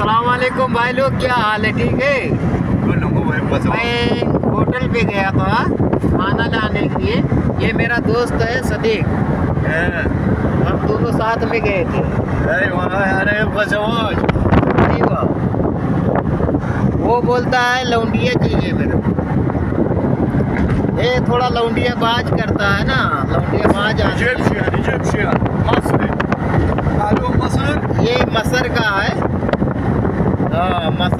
वालेकुम भाई लोग, क्या हाल है? ठीक है? मैं होटल पे गया था, खाना लाने के लिए। ये मेरा दोस्त है सदीक। हम दोनों साथ में गए थे। अयवा वो बोलता है, लौंडिया चाहिए मेरे को। ये थोड़ा लौंडिया बाज करता है ना लौंडिया बाज आदमी। ये मसर का है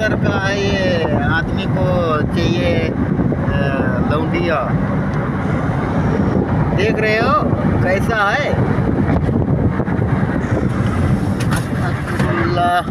हाँ मसर का है ये आदमी को चाहिए अ, लौंडिया देख रहे हो कैसा है अल्लाह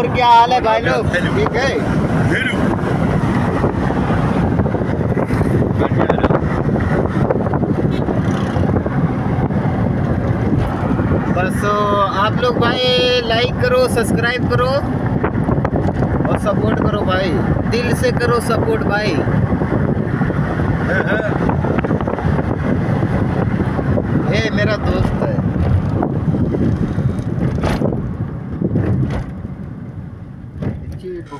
और क्या हाल है भाई लोग? ठीक है? बस तो आप लोग भाई लाइक करो सब्सक्राइब करो और सपोर्ट करो भाई। दिल से करो सपोर्ट भाई। ये मेरा दोस्त। है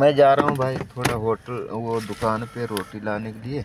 मैं जा रहा हूँ भाई थोड़ा होटल वो दुकान पे रोटी लाने के लिए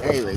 अरे भाई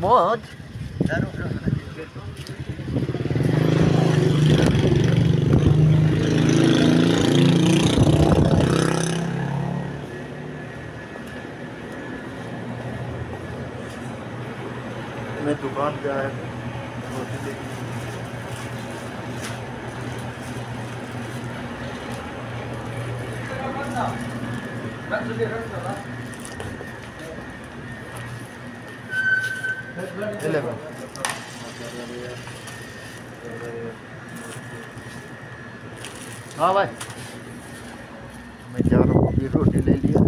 मौज मैं दुकान पे आया रोटी लेने। हाँ भाई। मैं जा रहा हूँ रोटी ले लिया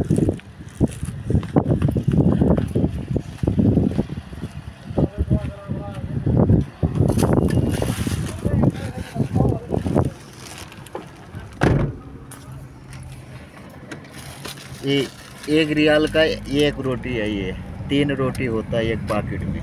ये एक रियाल का एक रोटी है ये तीन रोटी होता है एक पैकेट में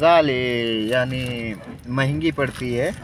गाली यानी महंगी पड़ती है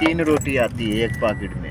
तीन रोटी आती है एक पैकेट में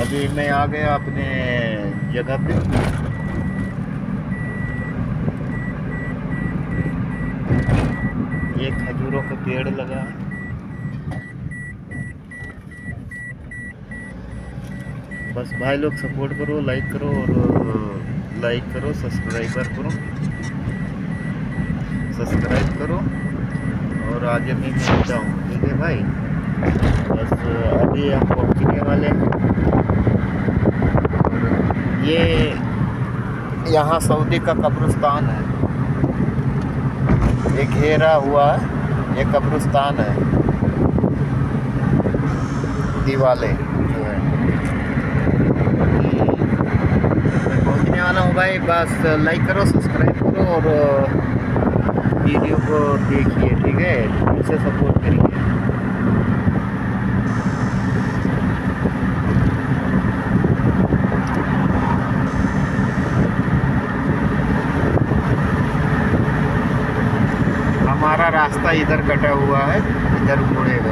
अभी मैं आ गया अपने जगह पे खजूरों का पेड़ लगा। है बस भाई लोग सपोर्ट करो लाइक करो और लाइक करो सब्सक्राइबर करो। सब्सक्राइब करो और आगे मैं मिलता हूँ, ठीक है भाई? बस अभी हम पहुँचने वाले हैं। ये यहाँ सऊदी का कब्रिस्तान है। ये घेरा हुआ है। ये कब्रिस्तान है। दीवाले जो है। पहुँचने वाला हूँ भाई, बस लाइक करो सब्सक्राइब करो और वीडियो को देखिए, ठीक है? इसे सपोर्ट करिए। हमारा रास्ता इधर कटा हुआ है इधर मुड़ेगा